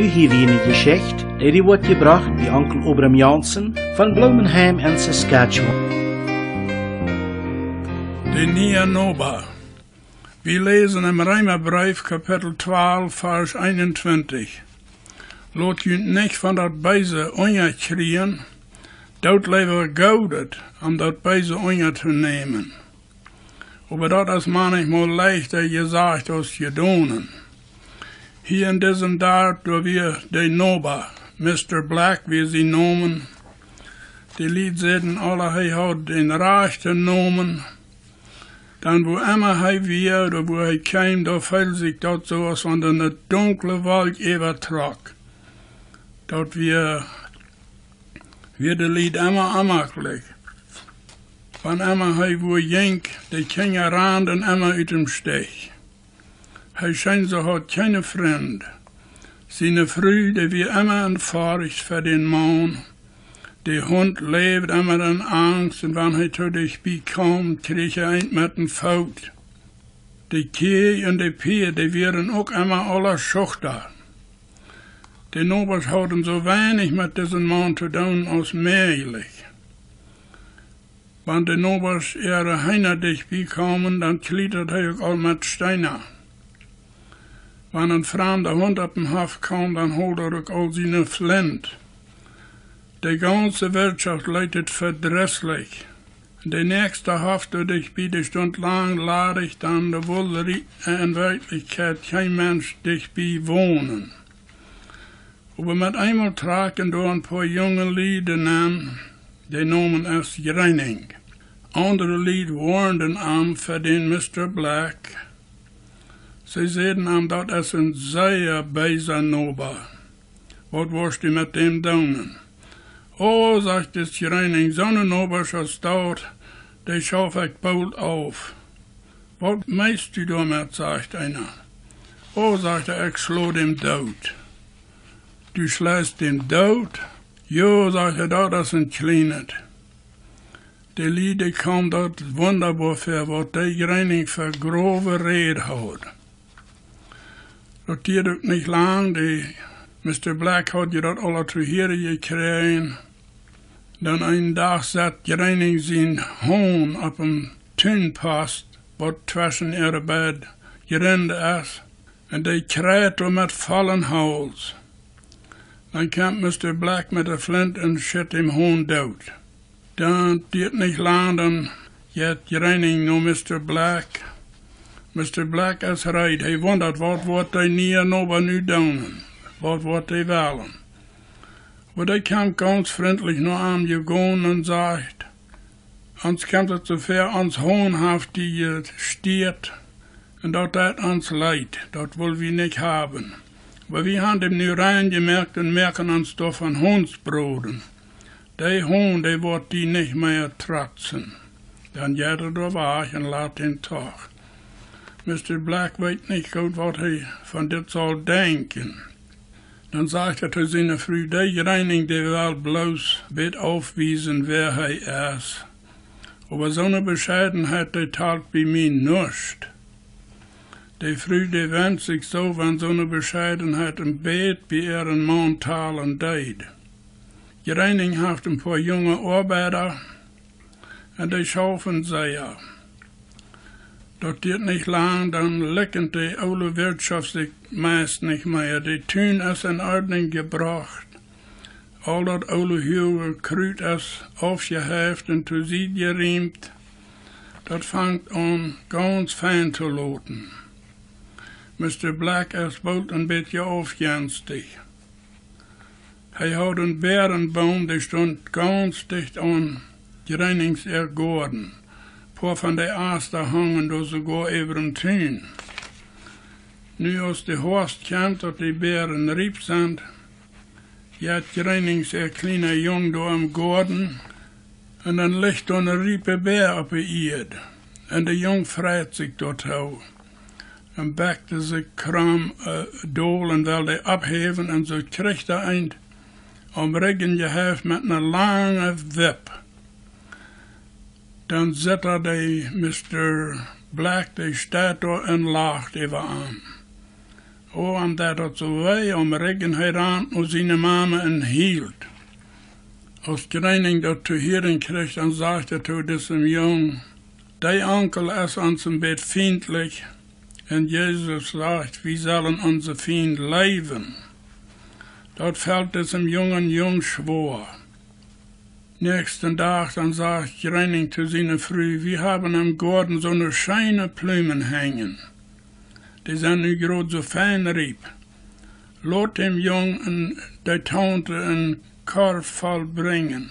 Nu hier wie een geschicht, die wordt gebracht bij onkel Obram Jansen van Bloemenheim en Saskatchewan. De Nia Noba. Wir lesen im Reimerbrief Kapitel 12, Vers 21. Lot je nicht van dat beise onja krien, dat leven goudet om dat beise onja te nemen. Aber dat is manchmal leichter gesagt als gedonen. Hier in diesem Dorf, wo wir den Noba, Mr. Black, wie sie nomen, die Lied zeggen alle, hij had den Recht genommen, dan wo immer hij weer, oder wo hij kwam, da fällt sich dat so, als wenn eine dunkle Wald übertrag. Dat wir, wir de Lied immer amaklich. Van immer hij wo jenk, de Kinder randen immer uit dem Stich. Hij schijnt so hat keine Freund. Seine Früde wie immer entfahrig für den Mann. Der Hund lebt immer in Angst und wenn er zu dich bekommt, kriegt er ein mit dem Faut. Die Kieh und die Pier, die wären auch immer alle Schuchter. Die Nobels hatten so wenig mit diesem Mann zu tun als möglich. Wenn die Nobels ihre Heiner dich bekommen, dann klettert er auch mit Steiner. Ein fremder Hund auf den Hof kommt, dann holt er auch all seine Flint. Die ganze Wirtschaft leidet verdresslich. Der nächste Hof, der dich biete Stund lang, lade ich dann, da wohl in Wirklichkeit kein Mensch dich bewohnen. Aber mit einmal tragen da ein paar junge Lieder an, die nomen es Reining. Andere Lied warnten am für den Mr. Black, Sie sehen am dat es een sehr beiser Noba. Wat warst du mit dem Daunen? Oh, sagt das Reining, so eine Noba schoss dort, der schauf ich bald auf. Wat meist du damit, sagt einer. Oh, sagt er, ich schlo dem Tod. Du schlägst den Tod? Jo, sagt er, dat is een kleinet. Der Lieder kam dort wunderbar für, wat der Reining für grove Rede hat. Duurt ook niet lang. Die er Mr. Black had je dat alle te horen gekregen. Dan een er dag zat Reining zijn hoon op een tuinpost, wat tussen ihre bed gerende is. En die kreeg met vallen hals. Dan kwam Mr. Black met een flint en shit hem hoon dood. Dan duurt niet lang, dan jet Reining no Mr. Black. Mr. Black is right. Hij wondert wat wordt hij niet nog nu doen. Wat wordt hij willen. Maar hij kwam ganz vriendelijk naar aan je gaan en zegt, ons komt het zover ons hoonhaft die je stiert en dat dat ons leidt. Dat willen we niet hebben. Maar we hebben hem nu rein gemerkt en merken ons toch van hondsbroden. Die hoon, die wordt die niet meer trotsen. Dan gaat er door weg en laat ihn toch. Mr. Black weet niet goed wat hij van dit zal denken. Dan zegt hij te zijn vrouw, die reining die wel bloos weet afwijzen wer hij is. Aber zo'n bescheidenheid, die talt bij mij nichts. Die vrouw die wendt zich zo van zo'n bescheidenheid een beet bij ihren man talen deed. Die reining heeft een paar jonge arbeider en die schaufen sehr. Dat duurt nicht lang, dann lecken die oude Wirtschaft sich meist nicht mehr. Die Tun ist in Ordnung gebracht. All dat oude Huwe Krut ist aufgeheft und zu sie geriemt. Dat fangt an ganz fein zu loten. Mr. Black ist bald ein bisschen aufgenstig. Hij had een berenboom, die stond ganz dicht an Grenningsergården paar van de aaster hangen då så går över en tyn. Nu hos de hårst känt att de bär en ripsand. Hjärtgrejnings är klina jung då om gården. En den licht en ripe bär uppe i ed. En de jung frät sig då tau. En backte sig kram uh, dolen väl de upphäven en så kriegte ein om ryggen gehävt med en lange vipp. Dan zette de Mr. Black de statue en lacht even aan. Oh, en dat zo wij om regen heran und seine Mama en hield. Als Greining dat zu hören kriegt, dann sagt er zu diesem Jungen, Dein Onkel ist uns ein Bett feindlich, und Jesus sagt, wir sollen unser Feind leben. Dort fällt diesem jungen Jung schwor. Nächsten Tag dann sagt Greining zu seiner Früh, wir haben am Garten so eine scheine Blumen hängen. Die sind nu gerade so fein rieb. Lot dem Jungen der Tante einen Korb voll bringen.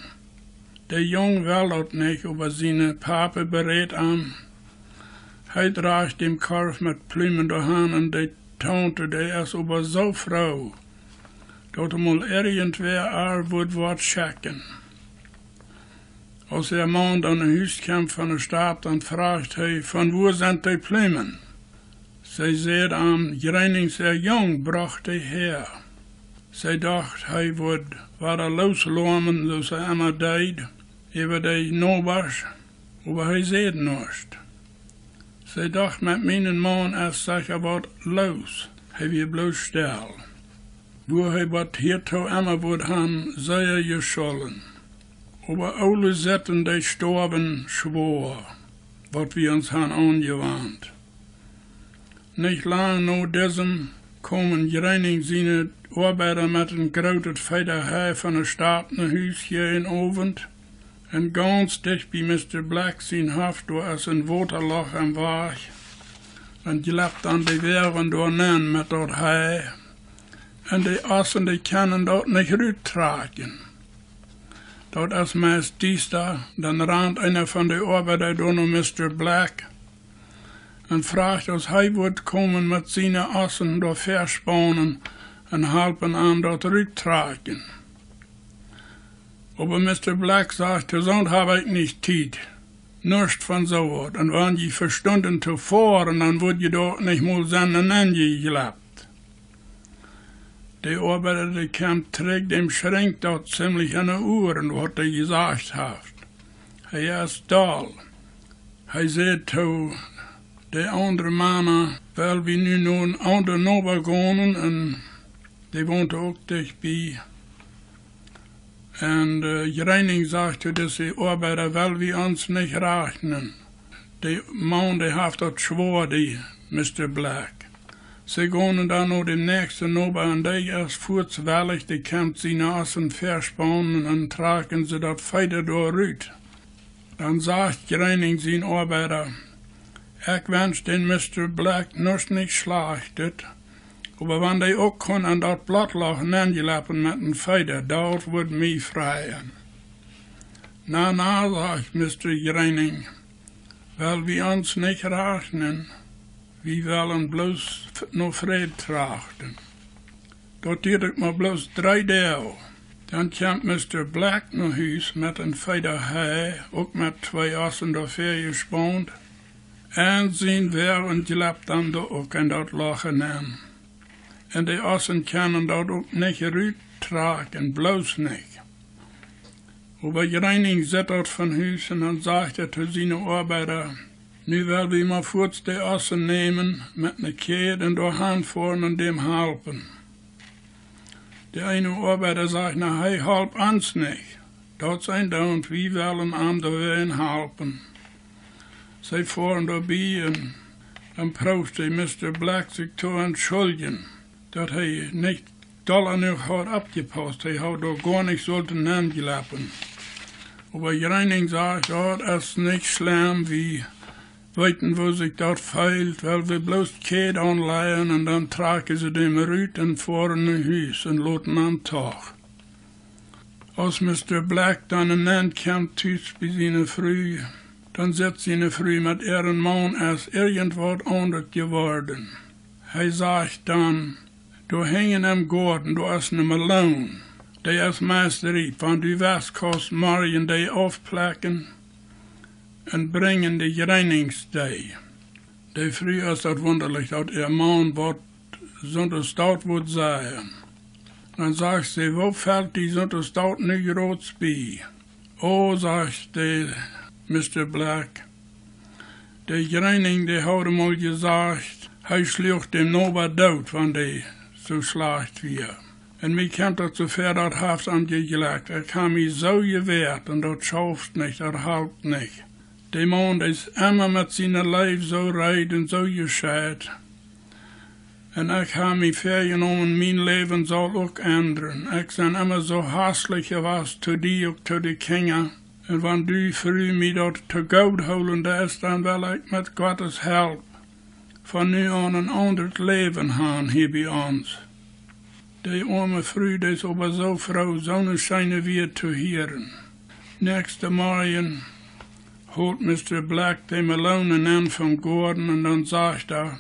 Der Jung will dort nicht, aber seine Pape berät an. Hij draagt dem Korb mit Blumen dahin und die Tante, der ist aber so froh, dat er mal irgendwer er wird wat checken. Als der Mann dann een huis kwam van de stad, dan vraagt hij, van wo sind die Blumen? Zij zei aan, Greining sehr jong bracht hij her. Zij dacht, hij wordt waar loslomen, dus hij immer deed, über die Nobars, aber zei het nooit. Zij dacht, met mijn man als zeg wat los, hij weer bloos stil. Wo hij wat hiertoe immer wordt han, sei er geschollen. Aber alle Setten, die storben, schwor, wat wir uns han angewandt. Nicht lang nach diesem kommen Greining seine Arbeiter mit een grote feder Hai van een startende huis hier in Ovend. En ganz dicht bij Mr. Black zijn hoofd door als een waterloch en waag. En je loopt aan de werven door nen met dat Hai. En de assen die kunnen dat niet uittragen. Dat is meest dies daar, dan raadt einer van de Arbeiter door naar Mr. Black en vraagt als hij wordt komen met zijn assen door verspannen en helpen aan dat uittragen. Aber Mr. Black sagt, so habe ich nicht Zeit. Nichts von so was. Und wenn je verstunden zuvor, und dann wird je dort nicht mal seinen Ende gelappt. Der Der kam, trägt dem Schränk dort ziemlich an den Uhren, was er gesagt hat. Er ist doll. Er sagt zu de andere mannen, weil wir nu nun andere Nova und die wohnt auch dicht bei. Und äh, Reining sagte, dass die Arbeiter, weil wir uns nicht rechnen. Die Mann, hat das schwor, die Mr. Black. Sie gehen dann noch dem nächsten Nova und die ist furzweilig, die kämpft sie nassen verspannen und tragen sie das Feder durch. Dann sagt Reining sein Arbeiter, ich wens den Mr. Black nog niet slachtet, aber wenn die auch kon an dat Blattloch angelappen mit een Feder, dort wird mich freien. Na, na, sagt Mr. Greining, weil wir uns nicht rechnen, wir wollen bloß noch Fried trachten. Dort hielt ich mal bloß drei Deel. Dann kommt Mr. Black naar huis met een Feder Hai, ook met twee assen dafür gespannt. En zijn wären gelapt dan de ook en dat lachen aan. En de assen kunnen dat ook niet uittragen, bloos niet. Aber Reining zet dat van huis en dan zegt er zu zijn Arbeiter, nu wil we maar voort de assen nemen met een keer en door handvoeren en dem helpen. De ene Arbeiter zegt, nou hij helpt ons niet. Dat zijn dan, wie willen aan de wijn helpen. Zij voeren daarbij en, en proefde Mr. Black zich te entschuldigen, dat hij niet doll genoeg had abgepasst. Hij had door gar nicht sollten angelappen. Aber Reining sagt, das ist nicht schlimm, wie weiten, wo sich dort feilt, weil wir bloß Käd anleihen und dann tragen sie dem Rüt und fahren in Hüs und loten am Tag. Als Mr. Black in kam, tüts bis in früh, dann setzt sie früh mit ihrem Mann als irgendwas anderes geworden. Er sagt dann, du hängen am Garten, du hast ne Malone. Der ist Meisterrieb, wenn du weißt, kannst Marien die aufplacken und bringen die Reinigungsdei. Die früh ist das wunderlich, dass ihr Mann wird Sonntagsdort wird sein. Dann sagt sie, wo fällt die Sonntagsdort nicht rot bei? Oh, sagt die Mr. Black. De Greining, die had mal gesagt, Hij sloeg dem Noba dood, want hij zo slecht weer. En mij kent dat zover dat haft angelegt. Er kam mij zo gewehrt en dat schauft nicht, er halt nicht. De man is immer met zijn leven zo rijd en zo gescheid. En ik heb mij vergenomen, mijn leven zal ook ändern. Ik ben immer zo haastelijk geweest, to die ook to de kingen. En wanneer du vroeg mij dat te goed houden is, dan wil ik met Gottes help van nu aan een ander leven gaan hier bij ons. De arme vrouw is op zo vrouw zonneschijnen weer te heren. Nächste morgen holt Mr. Black dem alone aan van Gordon en dan zegt hij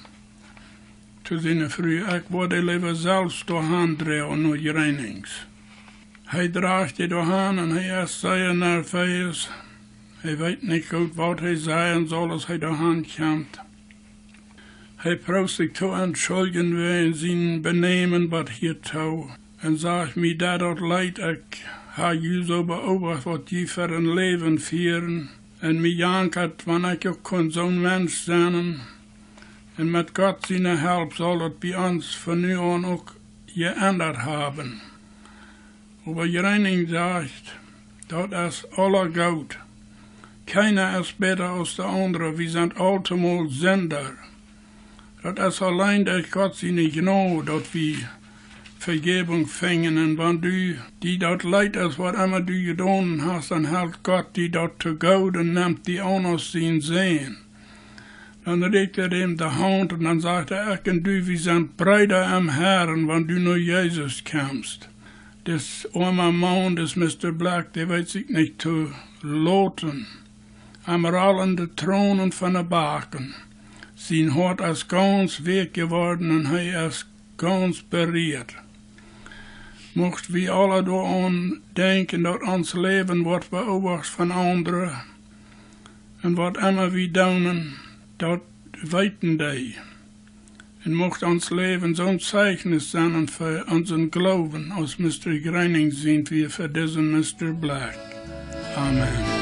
zu seiner vrouw, ik word liever zelfs doorheen draaien naar je reinings. Hij draagt je doorheen en hij is zeer nerveus. Hij weet niet goed wat hij zeggen zal als hij doorheen komt. Hij proeft zich te entschuldigen wegen zijn benemen wat hier toe. En zegt mij dat dat leid ik ha je zo beobacht wat je voor een leven vieren. En mij jankert wanneer ik ook kon zo'n mens zijn. En met God zijn help zal het bij ons van nu aan ook geändert hebben. Aber Reining sagt, dat is aller goud. Keiner ist besser als der andere, wir sind allemal Sünder. Dat is allein durch Gott seine Gnade, dat wir Vergebung fängen. Und wenn du die dort leid ist, was immer du getan hast, dann hält Gott die dort zu gut und nimmt die auch noch sein Sehen. Dann reicht er ihm die Hand und dann sagt er, ich und du, wir sind Brüder am Herrn, wenn du nur Jesus kommst. Das arme Mann, das Mr. Black, der weiß sich nicht zu loten. Am rollende Thronen von der Baken. Sein Hort ist ganz weg geworden und er ist ganz berührt. Mocht wir alle daran denken, dat ons Leben wordt beobacht von anderen. En wat immer wir doen, dat weten die. En mocht ons Leben zo'n Zeichnis sein für unseren Glauben, als Mr. Greining sind wir für diesen Mr. Black. Amen.